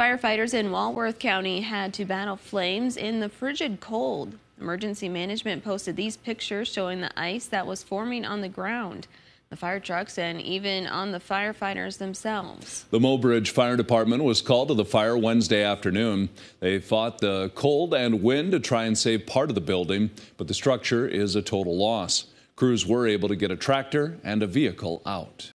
Firefighters in Walworth County had to battle flames in the frigid cold. Emergency management posted these pictures showing the ice that was forming on the ground, the fire trucks, and even on the firefighters themselves. The Mobridge Fire Department was called to the fire Wednesday afternoon. They fought the cold and wind to try and save part of the building, but the structure is a total loss. Crews were able to get a tractor and a vehicle out.